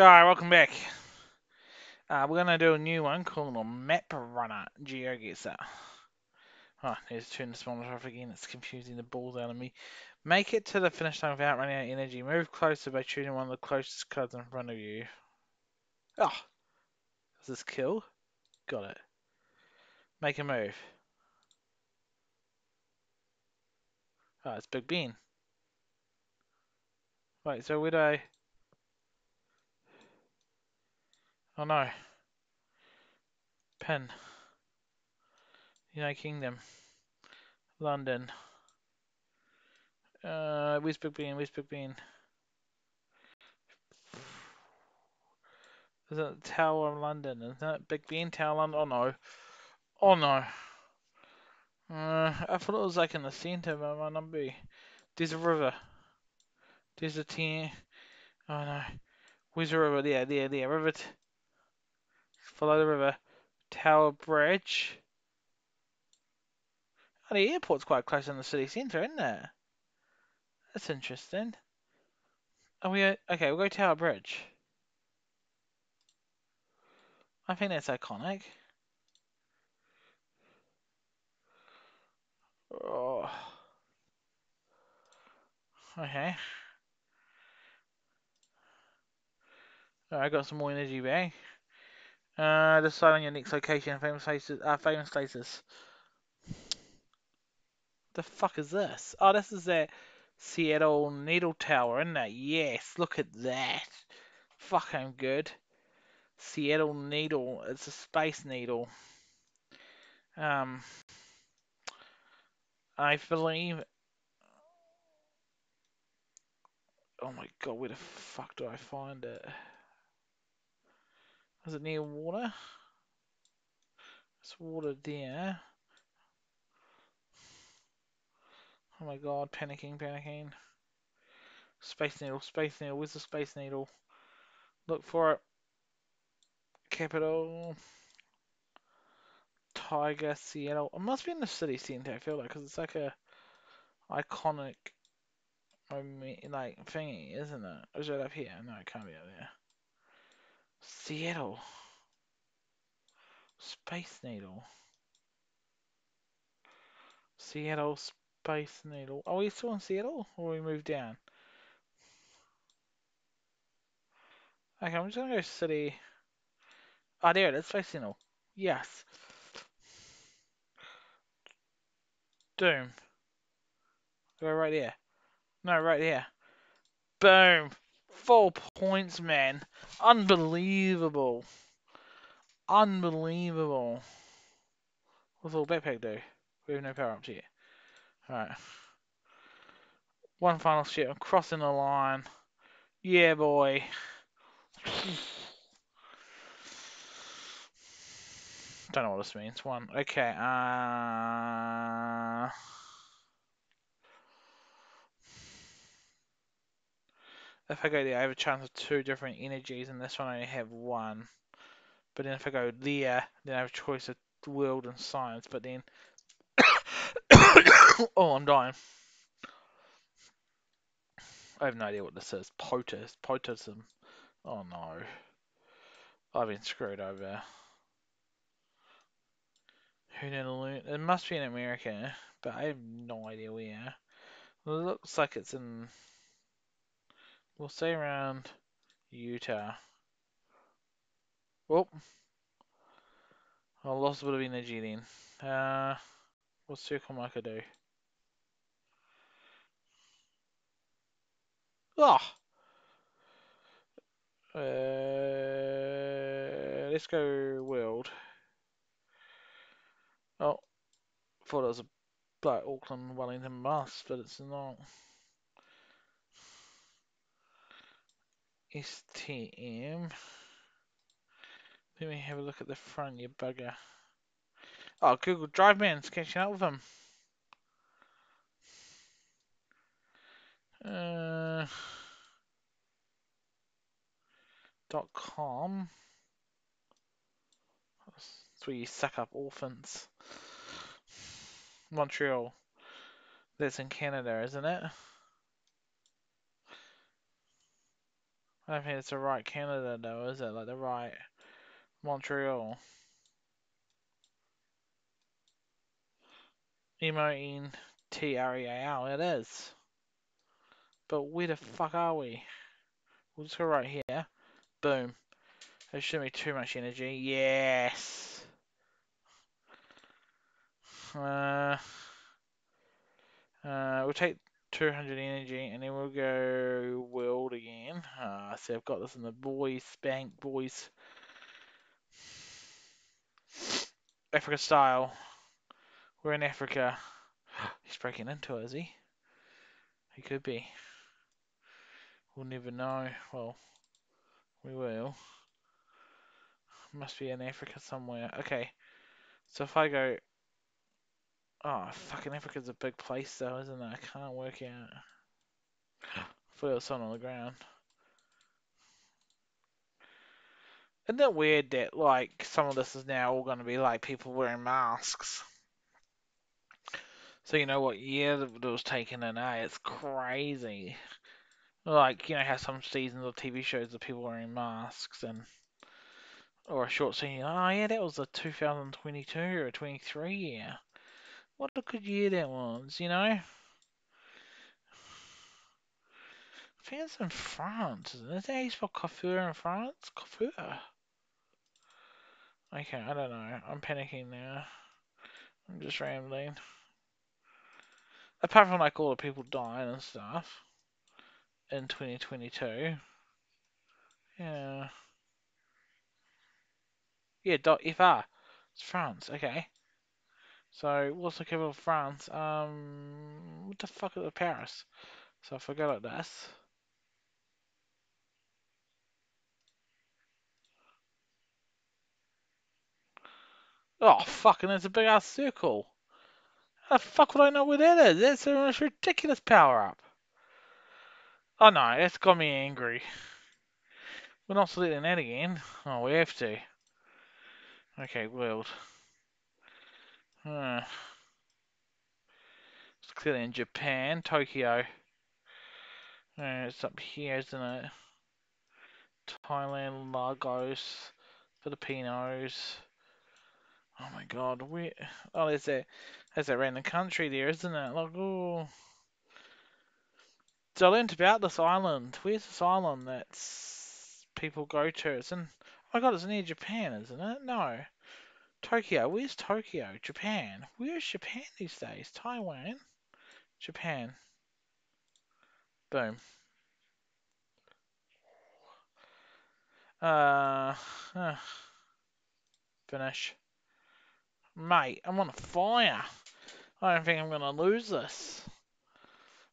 Alright, welcome back. Uh, we're gonna do a new one called a Map Runner GeoGuessr. Oh, let's turn this monitor off again, it's confusing the balls out of me. Make it to the finish line without running out of energy. Move closer by choosing one of the closest cards in front of you. Oh! Is this kill? Got it. Make a move. Oh, it's Big Ben. Wait, so where do I... Oh no. Pin. United Kingdom. London. Uh, Ben? Where's Big Ben? Is it Tower of London? Is that Big Ben Tower London? Oh no. Oh no. Uh, I thought it was like in the center, but it might not be. There's a river. There's a ten. Oh no. Where's the river? There, there, there. River. Follow the river. Tower Bridge. Oh, the airport's quite close in the city centre, isn't it? That's interesting. Are we okay? We'll go Tower Bridge. I think that's iconic. Oh. Okay. I got some more energy back. Uh, decide on your next location. Famous places. Uh, famous places. The fuck is this? Oh, this is that Seattle Needle Tower, isn't it? Yes, look at that. Fucking good. Seattle Needle. It's a space needle. Um, I believe. Oh my god, where the fuck do I find it? Is it near water? It's water there. Oh my god, panicking, panicking. Space Needle, Space Needle, where's the Space Needle? Look for it. Capital. Tiger, Seattle. It must be in the city centre, I feel like, because it's like a iconic like thingy, isn't it? Is it up here? No, it can't be up there. Seattle. Space Needle. Seattle Space Needle. Are we still in Seattle? Or we moved down? Okay, I'm just gonna go city. Ah, there it is, Space Needle. Yes. Doom. Go right there. No, right there. Boom. Four points, man. Unbelievable. Unbelievable. What's all backpack do? We have no power ups yet. Alright. One final shit. I'm crossing the line. Yeah, boy. Don't know what this means. One. Okay. Uh... If I go there, I have a chance of two different energies, and this one I only have one. But then if I go there, then I have a choice of world and science. But then, oh, I'm dying. I have no idea what this is. POTUS. POTUSM. Oh no. I've been screwed over. Who did learn? It must be in America, but I have no idea where. It looks like it's in. We'll say around Utah. Well, I lost a bit of energy then. Uh, what circle marker do? Oh! Uh, let's go world. Oh, thought it was a like Auckland Wellington bus, but it's not. STM. Let me have a look at the front, you bugger. Oh, Google Drive Man's catching up with him. Uh, dot com. That's where you suck up orphans. Montreal. That's in Canada, isn't it? I don't think it's the right Canada though, is it? Like the right Montreal. M-O-N T-R-E-A-L, it is. But where the fuck are we? We'll just go right here. Boom. There shouldn't be too much energy. Yes! Uh, uh, we'll take 200 energy and then we'll go world again. Uh, see, I've got this in the boys, bank boys. Africa style. We're in Africa. He's breaking into it, is he? He could be. We'll never know. Well, we will. Must be in Africa somewhere. Okay. So if I go... Oh, fucking Africa's a big place though, isn't it? I can't work out. I thought there was on the ground. Isn't it weird that, like, some of this is now all going to be, like, people wearing masks? So you know what year that was taken in, eh? It's crazy. Like, you know how some seasons of TV shows are people wearing masks and or a short scene, oh yeah, that was a 2022 or 23 year. What a good year that was, you know? I think it's in France, isn't it? Is that how you coiffure in France? Coiffure. Okay, I don't know. I'm panicking now. I'm just rambling. Apart from like all the people dying and stuff in 2022. Yeah. Yeah, dot FR. It's France, okay. So, what's the capital of France? Um, what the fuck is? Paris. So I forgot about this. Oh, fucking, there's a big ass circle. How the fuck would I know where that is? That's the most ridiculous power up. Oh no, it's got me angry. We're not selecting that again. Oh, we have to. Okay, world. Uh, it's clearly in Japan, Tokyo. Uh, it's up here, isn't it? Thailand, Lagos, Filipinos. Oh my god, we oh there's that there's that random country there, isn't it? Like oh So I learned about this island. Where's this island that people go to? It's in oh my god, it's near Japan, isn't it? No. Tokyo. Where's Tokyo? Japan. Where's Japan these days? Taiwan? Japan. Boom. Uh, uh, finish. Mate, I'm on fire. I don't think I'm gonna lose this.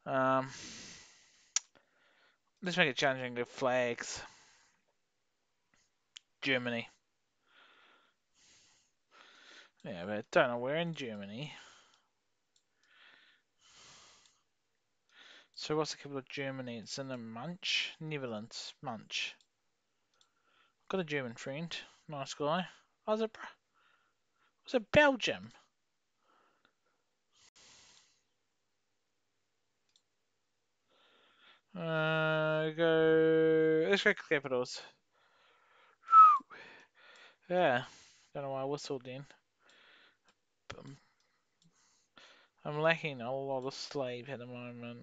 Um, let's make it challenging with flags. Germany. Yeah, but don't know where in Germany. So what's the capital of Germany? It's in the Munch, Netherlands, Munch. Got a German friend, nice guy. Oh, was it, Belgium? Uh, go. Let's go capitals. Yeah, don't know why I whistled then. I'm lacking a lot of slave at the moment.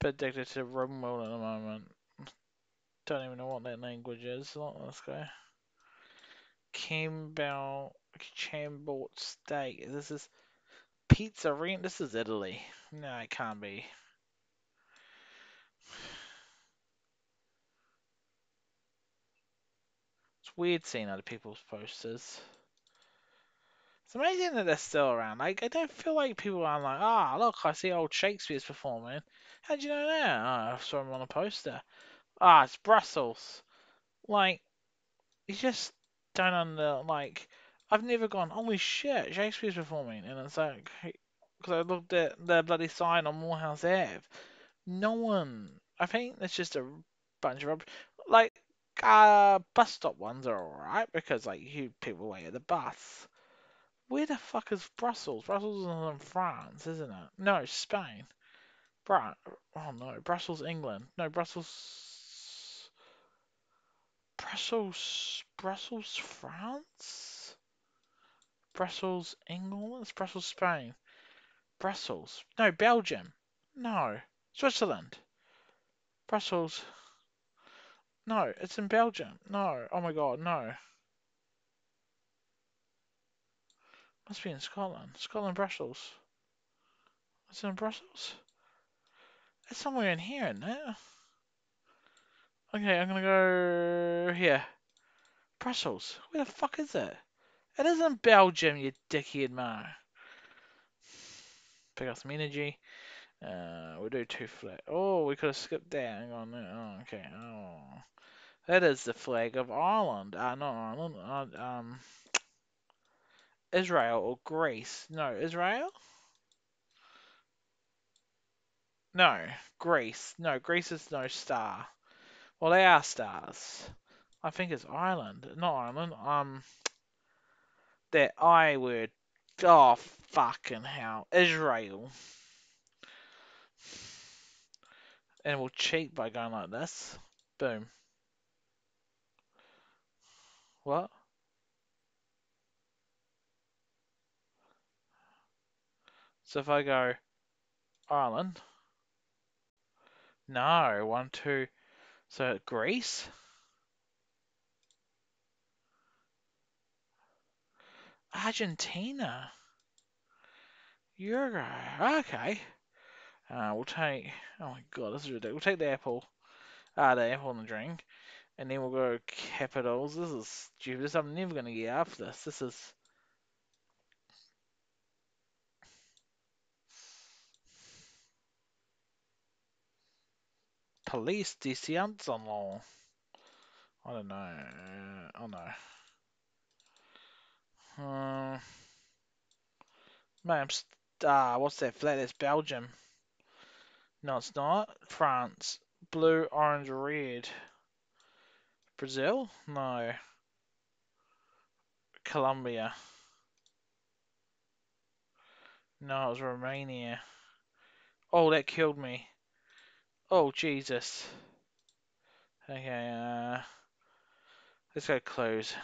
Bit addicted to RimWorld at the moment. Don't even know what that language is. Let's go. Campbell, Chambord steak. This is pizza rent. This is Italy. No, it can't be. It's weird seeing other people's posters. It's amazing that they're still around. Like, I don't feel like people are like, ah, oh, look, I see old Shakespeare's performing. How do you know that? Oh, I saw him on a poster. Ah, it's Brussels. Like, you just don't under, like, I've never gone, holy shit, Shakespeare's performing. And it's like, because I looked at the bloody sign on Morehouse Ave. No one. I think it's just a bunch of, like, uh, bus stop ones are alright because, like, you people wait at the bus. Where the fuck is Brussels? Brussels is in France, isn't it? No, Spain. Bru oh no, Brussels, England. No, Brussels, Brussels, Brussels, France? Brussels, England? It's Brussels, Spain. Brussels. No, Belgium. No. Switzerland. Brussels. No, it's in Belgium. No. Oh my god, no. Must be in Scotland. Scotland, Brussels. It's in Brussels? It's somewhere in here, isn't it? Okay, I'm gonna go here. Brussels. Where the fuck is it? It isn't Belgium, you dickhead man. Pick up some energy. Uh, we'll do two flag. Oh, we could have skipped that. Oh, okay. Oh, that is the flag of Ireland. Uh, not Ireland. Uh, um, Israel or Greece. No, Israel. No, Greece. No, Greece is no star. Well, they are stars. I think it's Ireland, not Ireland. Um, that I word. Oh, fucking hell. Israel. And we'll cheat by going like this. Boom. What? So if I go Ireland. No, one, two. So Greece? Argentina. Uruguay. Okay. Uh, we'll take. Oh my god, this is ridiculous. We'll take the apple. Ah, the apple and the drink. And then we'll go capitals. This is stupid. I'm never going to get after this. This is. Police law. I don't know. Oh no. Uh, man, ah, what's that flag? That's Belgium. No, it's not. France. Blue, orange, red. Brazil? No. Colombia. No, it was Romania. Oh, that killed me. Oh, Jesus. Okay, uh... Let's go close.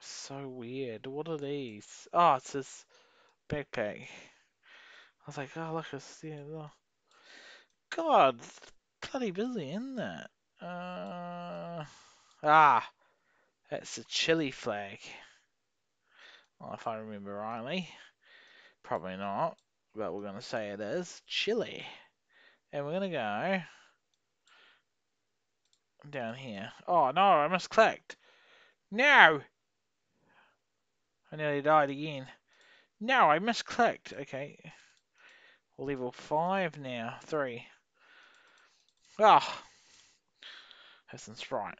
So weird. What are these? Oh, it's this backpack. I was like, oh, look, it's, yeah, look. God, bloody busy, isn't it? Uh, ah, that's a Chile flag. If I remember rightly. Probably not, but we're going to say it is Chile. And we're going to go down here. Oh, no, I misclicked. No! I nearly died again. No, I misclicked. Okay. Level 5 now. 3. Ah! Oh, that's right.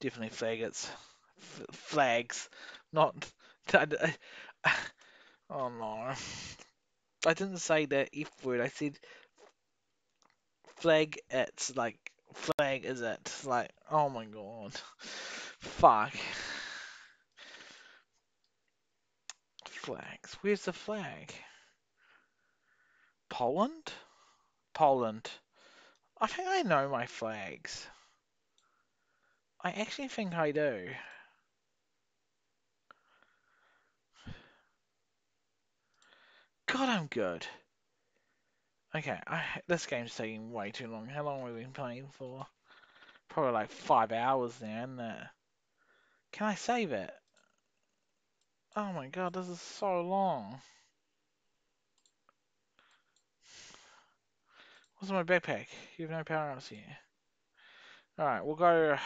Definitely faggots. F flags. Not... oh no. I didn't say the F word. I said flag it's like flag is it like oh my god fuck flags where's the flag Poland Poland I think I know my flags I actually think I do God I'm good Okay, I, this game's taking way too long. How long have we been playing for? Probably like five hours now, isn't it? Can I save it? Oh my god, this is so long. What's in my backpack? You have no power ups here. Alright, we'll go...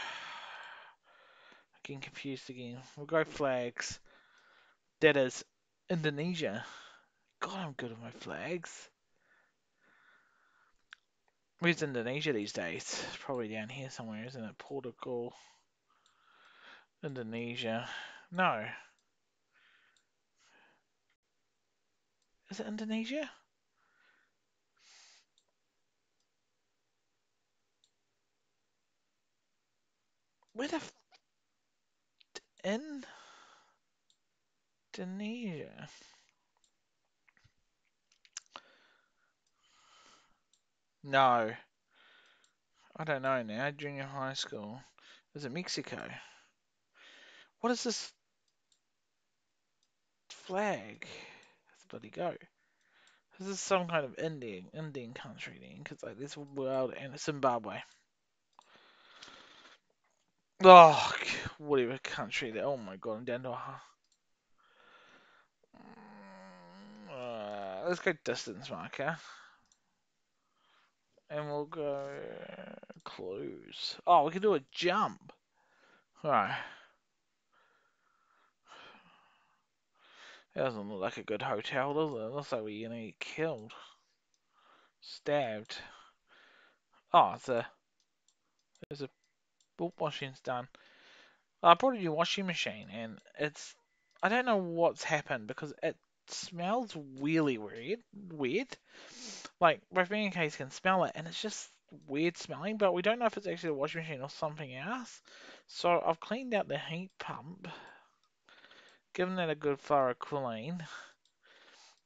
Getting confused again. We'll go flags. That is Indonesia. God, I'm good at my flags. Where's Indonesia these days? Probably down here somewhere, isn't it? Portugal. Indonesia. No. Is it Indonesia? Where the Indonesia. No. I don't know now. Junior high school. Is it Mexico? What is this flag? Let's bloody go. This is some kind of Indian Indian country then, because like this world and Zimbabwe. Oh, whatever country that. Oh my god, I'm down to a. Uh, let's go distance marker. And we'll go close. Oh, we can do a jump. Alright. That doesn't look like a good hotel, does it? it looks like we're gonna get killed. Stabbed. Oh, it's a... There's a... Washing's done. I brought a new washing machine, and it's... I don't know what's happened, because it smells really weird. Weird. Like, me and Case can smell it, and it's just weird smelling, but we don't know if it's actually the washing machine or something else. So I've cleaned out the heat pump, given it a good thorough clean,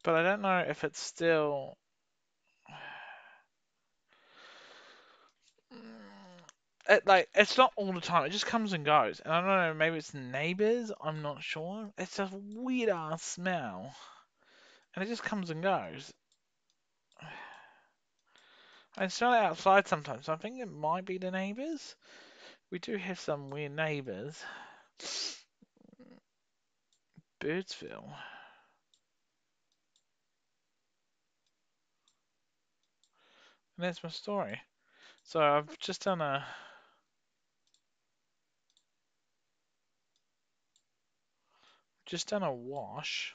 but I don't know if it's still. It, like it's not all the time. It just comes and goes, and I don't know. Maybe it's neighbors. I'm not sure. It's a weird ass smell, and it just comes and goes. I smell it outside sometimes. So I think it might be the neighbors. We do have some weird neighbors. Birdsville. And that's my story. So I've just done a just done a wash.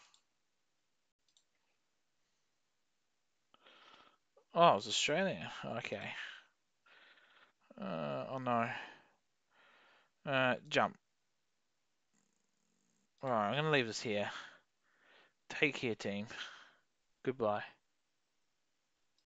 Oh, it's Australia. Okay. Uh, oh no. Uh, jump. Alright, I'm gonna leave this here. Take care, team. Goodbye.